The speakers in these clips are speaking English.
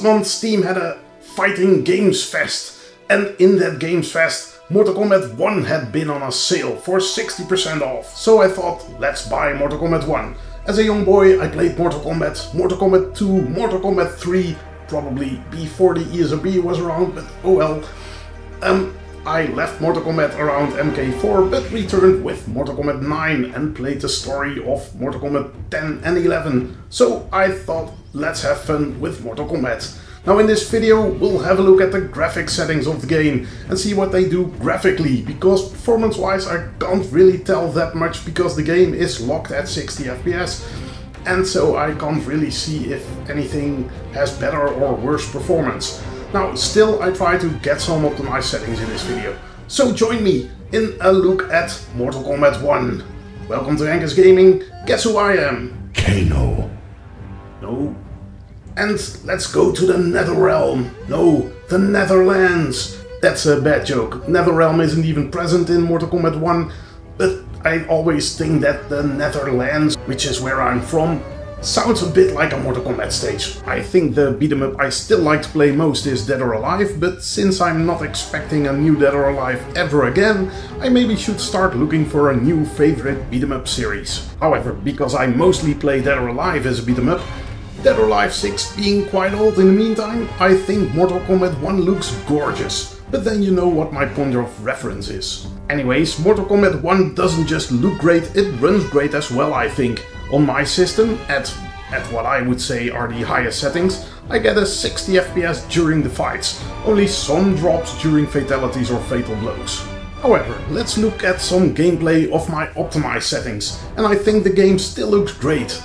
Last month Steam had a Fighting Games Fest and in that Games Fest Mortal Kombat 1 had been on a sale for 60% off. So I thought, let's buy Mortal Kombat 1. As a young boy I played Mortal Kombat, Mortal Kombat 2, Mortal Kombat 3, probably before the ESRB was around, but oh well. Um, I left Mortal Kombat around MK4, but returned with Mortal Kombat 9 and played the story of Mortal Kombat 10 and 11. So I thought, let's have fun with Mortal Kombat. Now in this video we'll have a look at the graphic settings of the game and see what they do graphically, because performance wise I can't really tell that much because the game is locked at 60 FPS and so I can't really see if anything has better or worse performance. Now, still I try to get some optimized settings in this video. So join me in a look at Mortal Kombat 1. Welcome to HEnK is Gaming, guess who I am? Kano. No. And let's go to the Netherrealm. No, the Netherlands. That's a bad joke. Netherrealm isn't even present in Mortal Kombat 1, but I always think that the Netherlands, which is where I'm from, sounds a bit like a Mortal Kombat stage. I think the beat 'em up I still like to play most is Dead or Alive, but since I'm not expecting a new Dead or Alive ever again, I maybe should start looking for a new favorite beat 'em up series. However, because I mostly play Dead or Alive as a beat 'em up, Dead or Alive 6 being quite old in the meantime, I think Mortal Kombat 1 looks gorgeous. But then you know what my point of reference is. Anyways, Mortal Kombat 1 doesn't just look great, it runs great as well I think. On my system, at, at what I would say are the highest settings, I get a 60 FPS during the fights, only some drops during fatalities or fatal blows. However, let's look at some gameplay of my optimized settings, and I think the game still looks great.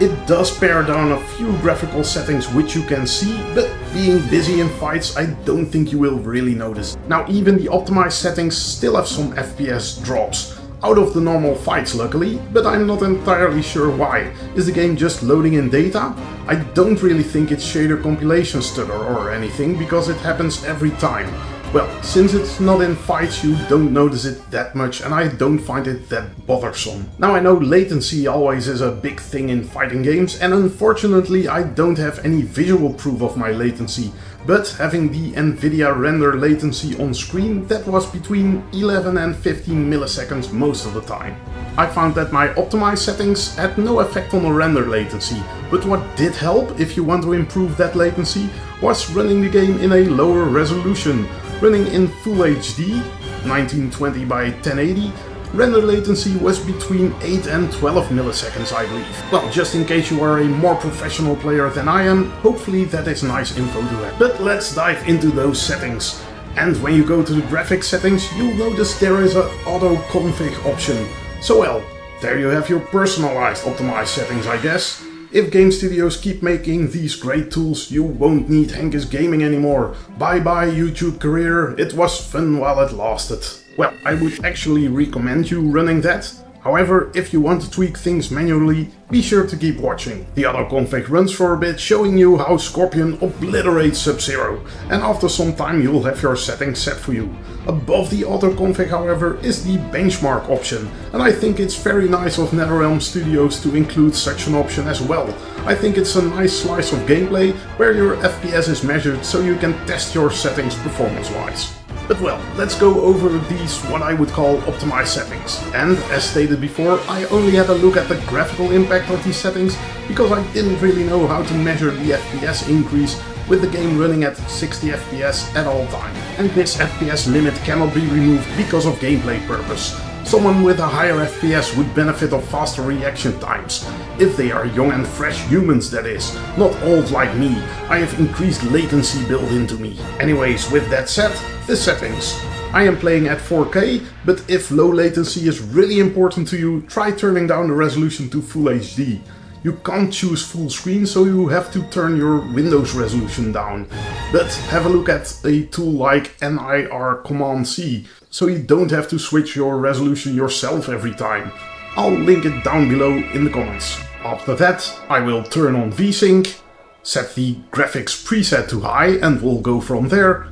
It does pare down a few graphical settings which you can see, but being busy in fights I don't think you will really notice. Now even the optimized settings still have some FPS drops, out of the normal fights luckily, but I'm not entirely sure why. Is the game just loading in data? I don't really think it's shader compilation stutter or anything, because it happens every time. Well, since it's not in fights you don't notice it that much and I don't find it that bothersome. Now I know latency always is a big thing in fighting games and unfortunately I don't have any visual proof of my latency, but having the Nvidia render latency on screen that was between 11 and 15 milliseconds most of the time. I found that my optimized settings had no effect on the render latency, but what did help if you want to improve that latency was running the game in a lower resolution, running in Full HD, 1920 by 1080, render latency was between 8 and 12 milliseconds I believe. Well, just in case you are a more professional player than I am, hopefully that is nice info to have. But let's dive into those settings. And when you go to the graphics settings, you'll notice there is an auto config option. So well, there you have your personalized optimized settings I guess. If game studios keep making these great tools, you won't need HEnK is Gaming anymore. Bye bye YouTube career, it was fun while it lasted. Well, I would actually recommend you running that. However, if you want to tweak things manually, be sure to keep watching. The auto config runs for a bit, showing you how Scorpion obliterates Sub-Zero, and after some time you'll have your settings set for you. Above the auto config, however, is the benchmark option, and I think it's very nice of NetherRealm Studios to include such an option as well. I think it's a nice slice of gameplay where your FPS is measured so you can test your settings performance-wise. But well, let's go over these what I would call optimized settings. And as stated before, I only had a look at the graphical impact of these settings because I didn't really know how to measure the FPS increase with the game running at 60 FPS at all time. And this FPS limit cannot be removed because of gameplay purpose. Someone with a higher FPS would benefit of faster reaction times. If they are young and fresh humans that is, not old like me. I have increased latency built into me. Anyways, with that said, the settings. I am playing at 4K, but if low latency is really important to you, try turning down the resolution to Full HD. You can't choose full screen, so you have to turn your Windows resolution down. But have a look at a tool like NIR Command C, so you don't have to switch your resolution yourself every time. I'll link it down below in the comments. After that, I will turn on VSync, set the graphics preset to high and we'll go from there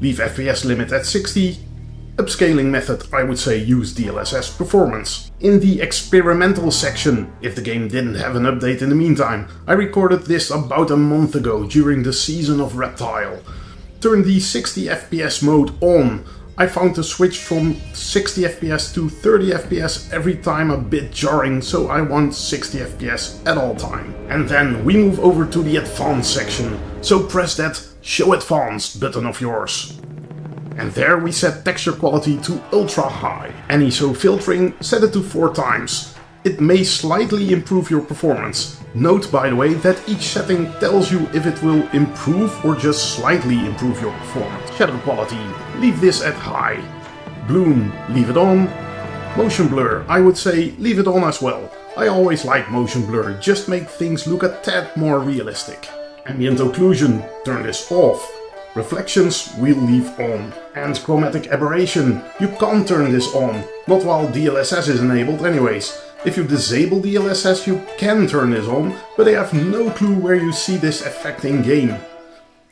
leave FPS limit at 60, upscaling method, I would say use DLSS performance. In the experimental section, if the game didn't have an update in the meantime, I recorded this about a month ago during the season of Reptile. Turn the 60 FPS mode on. I found the switch from 60 FPS to 30 FPS every time a bit jarring, so I want 60 FPS at all time. And then we move over to the advanced section, so press that show advanced button of yours. And there we set texture quality to ultra high. ISO filtering, set it to 4 times. It may slightly improve your performance. Note by the way that each setting tells you if it will improve or just slightly improve your performance. Shadow quality, leave this at high. Bloom, leave it on. Motion blur, I would say leave it on as well. I always like motion blur, just make things look a tad more realistic. Ambient occlusion, turn this off. Reflections we'll leave on. And chromatic aberration, you can't turn this on, not while DLSS is enabled anyways. If you disable DLSS you can turn this on, but I have no clue where you see this effect in game.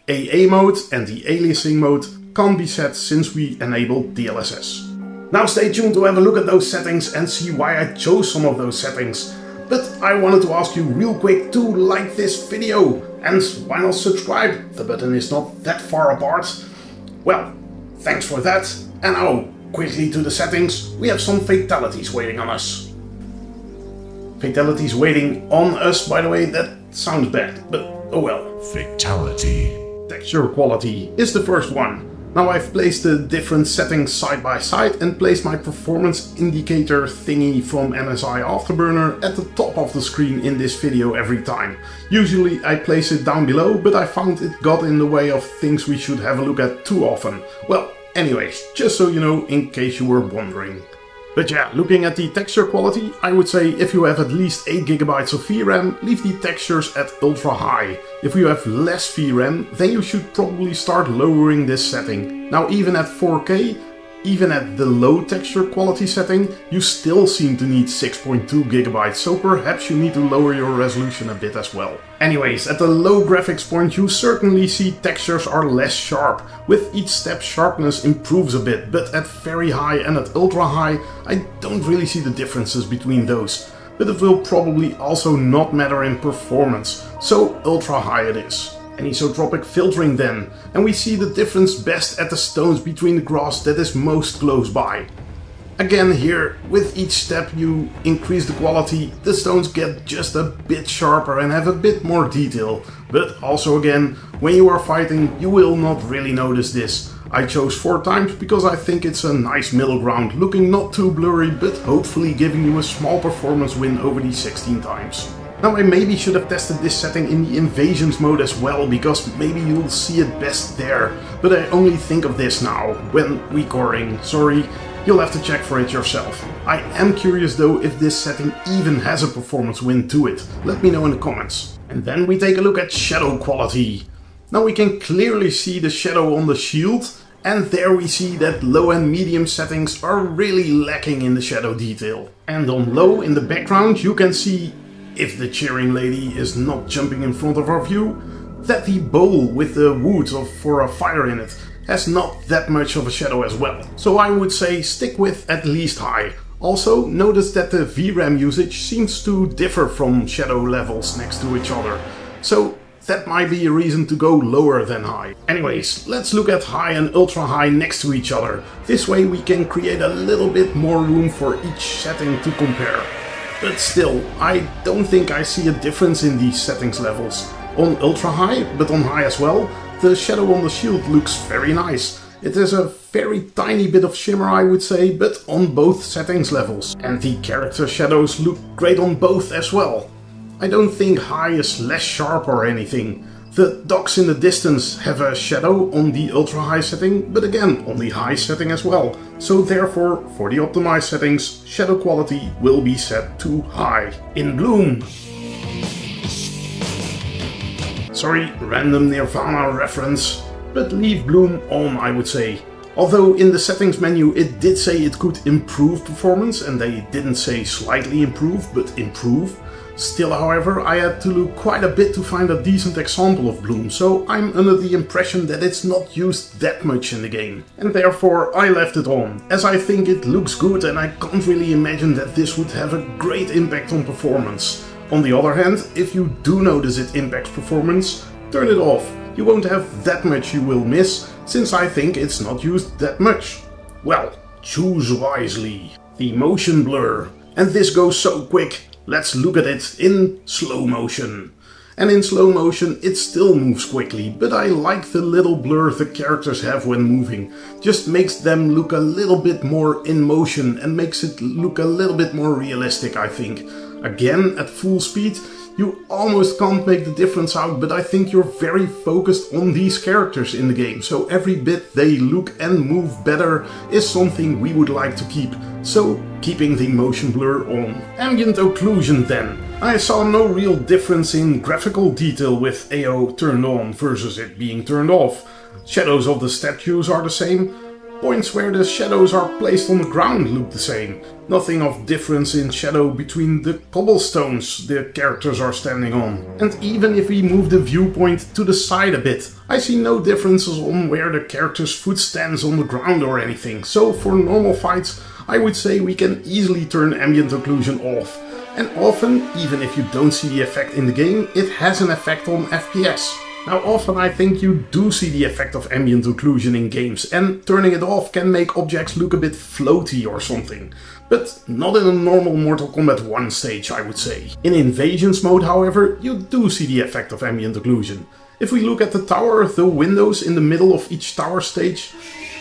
AA mode and the aliasing mode can't be set since we enabled DLSS. Now stay tuned to have a look at those settings and see why I chose some of those settings. But I wanted to ask you real quick to like this video and why not subscribe? The button is not that far apart. Well, thanks for that. And now, quickly to the settings, we have some fatalities waiting on us. Fatalities waiting on us, by the way, that sounds bad, but oh well. Fatality. Texture quality is the first one. Now I've placed the different settings side by side and placed my performance indicator thingy from MSI Afterburner at the top of the screen in this video every time. Usually I place it down below, but I found it got in the way of things we should have a look at too often. Well, anyways, just so you know, in case you were wondering. But yeah, looking at the texture quality, I would say if you have at least 8GB of VRAM, leave the textures at ultra high. If you have less VRAM, then you should probably start lowering this setting. Now even at 4K, even at the low texture quality setting, you still seem to need 6.2 gigabytes, so perhaps you need to lower your resolution a bit as well. Anyways, at the low graphics point you certainly see textures are less sharp. With each step sharpness improves a bit, but at very high and at ultra high I don't really see the differences between those. But it will probably also not matter in performance, so ultra high it is anisotropic filtering then, and we see the difference best at the stones between the grass that is most close by. Again here, with each step you increase the quality, the stones get just a bit sharper and have a bit more detail. But also again, when you are fighting you will not really notice this. I chose 4 times because I think it's a nice middle ground, looking not too blurry but hopefully giving you a small performance win over the 16 times. Now I maybe should have tested this setting in the invasions mode as well, because maybe you'll see it best there. But I only think of this now, when recording, sorry, you'll have to check for it yourself. I am curious though if this setting even has a performance win to it. Let me know in the comments. And then we take a look at shadow quality. Now we can clearly see the shadow on the shield, and there we see that low and medium settings are really lacking in the shadow detail. And on low in the background you can see if the cheering lady is not jumping in front of our view, that the bowl with the wood of, for a fire in it has not that much of a shadow as well. So I would say stick with at least high. Also, notice that the VRAM usage seems to differ from shadow levels next to each other. So that might be a reason to go lower than high. Anyways, let's look at high and ultra high next to each other. This way we can create a little bit more room for each setting to compare. But still, I don't think I see a difference in these settings levels. On ultra high, but on high as well, the shadow on the shield looks very nice. It is a very tiny bit of shimmer I would say, but on both settings levels. And the character shadows look great on both as well. I don't think high is less sharp or anything. The dogs in the distance have a shadow on the ultra high setting, but again on the high setting as well. So therefore, for the optimized settings, shadow quality will be set to high. In Bloom. Sorry, random Nirvana reference, but leave Bloom on I would say. Although in the settings menu it did say it could improve performance and they didn't say slightly improve, but improve. Still, however, I had to look quite a bit to find a decent example of bloom, so I'm under the impression that it's not used that much in the game. And therefore I left it on, as I think it looks good and I can't really imagine that this would have a great impact on performance. On the other hand, if you do notice it impacts performance, turn it off. You won't have that much you will miss, since I think it's not used that much. Well, choose wisely. The motion blur. And this goes so quick, let's look at it in slow motion. And in slow motion it still moves quickly, but I like the little blur the characters have when moving. Just makes them look a little bit more in motion and makes it look a little bit more realistic I think. Again, at full speed, you almost can't make the difference out, but I think you're very focused on these characters in the game, so every bit they look and move better is something we would like to keep. So, keeping the motion blur on. Ambient occlusion then. I saw no real difference in graphical detail with AO turned on versus it being turned off. Shadows of the statues are the same, Points where the shadows are placed on the ground look the same. Nothing of difference in shadow between the cobblestones the characters are standing on. And even if we move the viewpoint to the side a bit, I see no differences on where the character's foot stands on the ground or anything. So for normal fights, I would say we can easily turn ambient occlusion off. And often, even if you don't see the effect in the game, it has an effect on FPS. Now often I think you do see the effect of ambient occlusion in games and turning it off can make objects look a bit floaty or something. But not in a normal Mortal Kombat 1 stage I would say. In Invasions mode however you do see the effect of ambient occlusion. If we look at the tower, the windows in the middle of each tower stage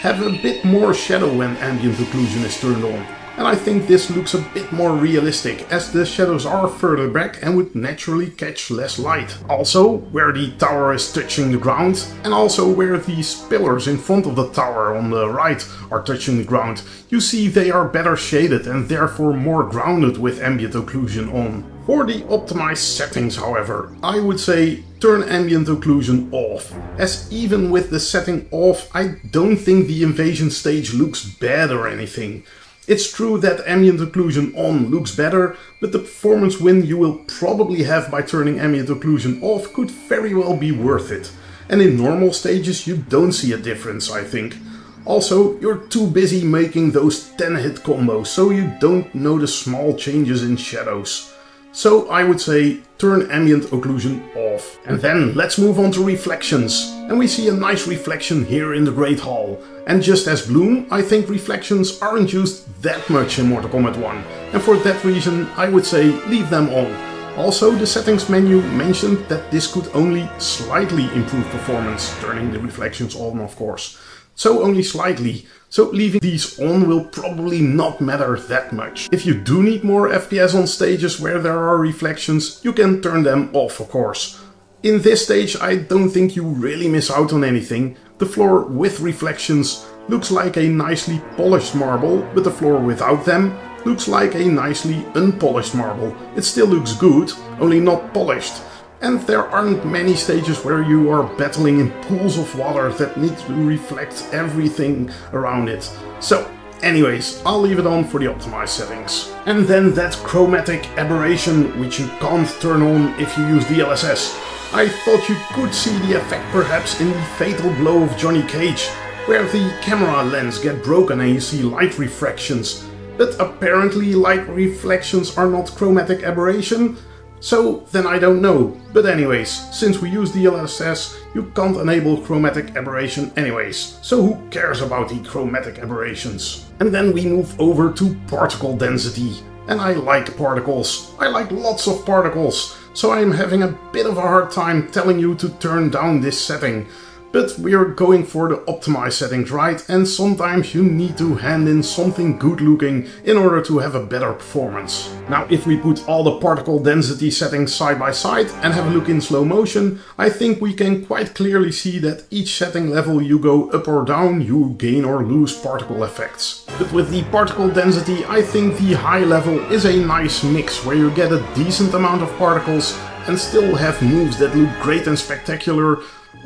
have a bit more shadow when ambient occlusion is turned on and I think this looks a bit more realistic as the shadows are further back and would naturally catch less light. Also where the tower is touching the ground and also where these pillars in front of the tower on the right are touching the ground, you see they are better shaded and therefore more grounded with ambient occlusion on. For the optimized settings however, I would say turn ambient occlusion off, as even with the setting off I don't think the invasion stage looks bad or anything. It's true that ambient occlusion on looks better, but the performance win you will probably have by turning ambient occlusion off could very well be worth it. And in normal stages you don't see a difference, I think. Also, you're too busy making those 10 hit combos, so you don't notice small changes in shadows. So I would say turn ambient occlusion off. And then let's move on to reflections. And we see a nice reflection here in the Great Hall. And just as Bloom, I think reflections aren't used that much in Mortal Kombat 1. And for that reason, I would say leave them on. Also, the settings menu mentioned that this could only slightly improve performance, turning the reflections on of course. So only slightly, so leaving these on will probably not matter that much. If you do need more FPS on stages where there are reflections, you can turn them off of course. In this stage I don't think you really miss out on anything. The floor with reflections looks like a nicely polished marble, but the floor without them looks like a nicely unpolished marble. It still looks good, only not polished and there aren't many stages where you are battling in pools of water that need to reflect everything around it. So anyways, I'll leave it on for the optimized settings. And then that chromatic aberration which you can't turn on if you use DLSS. I thought you could see the effect perhaps in the fatal blow of Johnny Cage, where the camera lens get broken and you see light refractions. But apparently light reflections are not chromatic aberration, so then I don't know. But anyways, since we use DLSS, you can't enable chromatic aberration anyways. So who cares about the chromatic aberrations? And then we move over to particle density. And I like particles. I like lots of particles. So I'm having a bit of a hard time telling you to turn down this setting. But we're going for the optimized settings, right? And sometimes you need to hand in something good looking in order to have a better performance. Now, if we put all the particle density settings side by side and have a look in slow motion, I think we can quite clearly see that each setting level you go up or down, you gain or lose particle effects. But with the particle density, I think the high level is a nice mix where you get a decent amount of particles and still have moves that look great and spectacular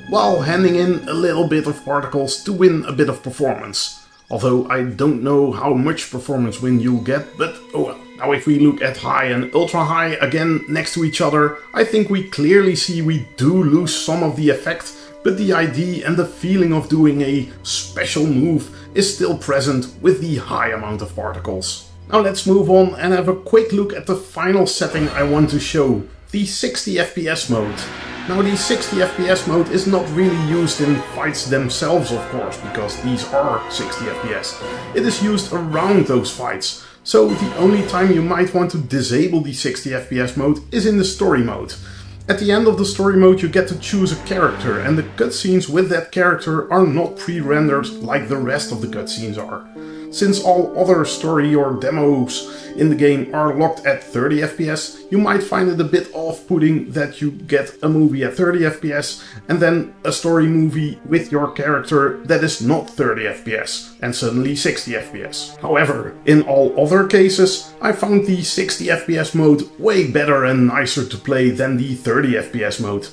while handing in a little bit of particles to win a bit of performance. Although I don't know how much performance win you'll get, but oh well. Now if we look at high and ultra high again next to each other, I think we clearly see we do lose some of the effect, but the idea and the feeling of doing a special move is still present with the high amount of particles. Now let's move on and have a quick look at the final setting I want to show, the 60 FPS mode. Now the 60 FPS mode is not really used in fights themselves of course, because these are 60 FPS. It is used around those fights, so the only time you might want to disable the 60 FPS mode is in the story mode. At the end of the story mode you get to choose a character and the cutscenes with that character are not pre-rendered like the rest of the cutscenes are. Since all other story or demos in the game are locked at 30 FPS, you might find it a bit off-putting that you get a movie at 30 FPS and then a story movie with your character that is not 30 FPS and suddenly 60 FPS. However, in all other cases, I found the 60 FPS mode way better and nicer to play than the 30 FPS mode.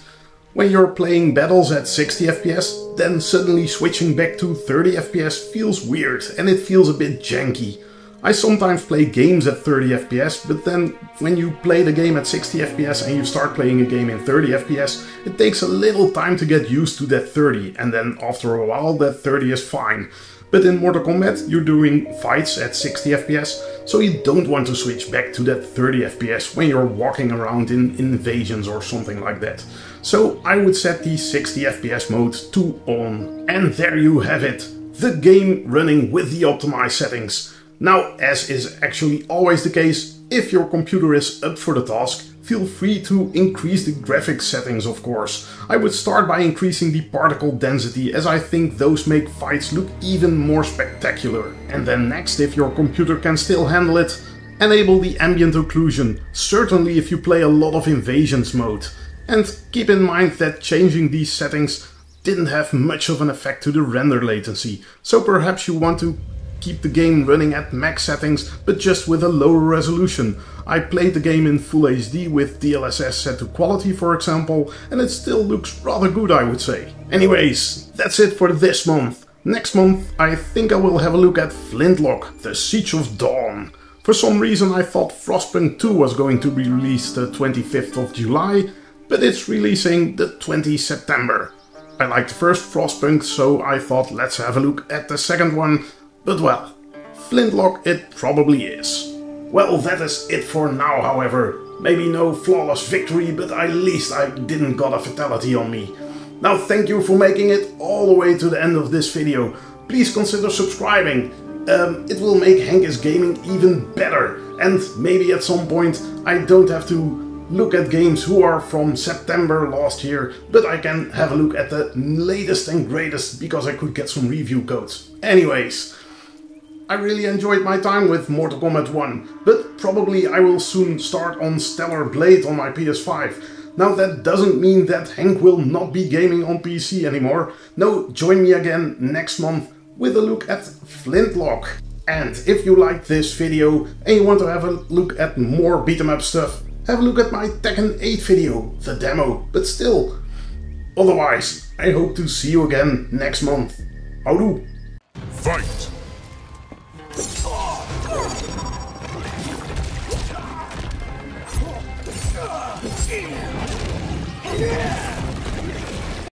When you're playing battles at 60 FPS, then suddenly switching back to 30 FPS feels weird and it feels a bit janky. I sometimes play games at 30 FPS, but then when you play the game at 60 FPS and you start playing a game in 30 FPS, it takes a little time to get used to that 30, and then after a while that 30 is fine. But in Mortal Kombat you're doing fights at 60 FPS, so you don't want to switch back to that 30 FPS when you're walking around in invasions or something like that. So I would set the 60 FPS mode to on. And there you have it, the game running with the optimized settings. Now, as is actually always the case, if your computer is up for the task, feel free to increase the graphics settings of course. I would start by increasing the particle density as I think those make fights look even more spectacular. And then next, if your computer can still handle it, enable the ambient occlusion, certainly if you play a lot of invasions mode. And keep in mind that changing these settings didn't have much of an effect to the render latency, so perhaps you want to keep the game running at max settings, but just with a lower resolution. I played the game in Full HD with DLSS set to quality for example, and it still looks rather good I would say. Anyways, that's it for this month. Next month I think I will have a look at Flintlock, The Siege of Dawn. For some reason I thought Frostpunk 2 was going to be released the 25th of July, but it's releasing the 20th September. I liked the first Frostpunk, so I thought let's have a look at the second one but well, flintlock it probably is. Well, that is it for now, however. Maybe no flawless victory, but at least I didn't got a fatality on me. Now thank you for making it all the way to the end of this video. Please consider subscribing. Um, it will make HEnK is Gaming even better. And maybe at some point I don't have to look at games who are from September last year, but I can have a look at the latest and greatest because I could get some review codes. Anyways, I really enjoyed my time with Mortal Kombat 1, but probably I will soon start on Stellar Blade on my PS5. Now that doesn't mean that Henk will not be gaming on PC anymore. No, join me again next month with a look at Flintlock. And if you liked this video and you want to have a look at more beat 'em up stuff, have a look at my Tekken 8 video, the demo, but still. Otherwise, I hope to see you again next month. Houdoe! Fight! Yeah!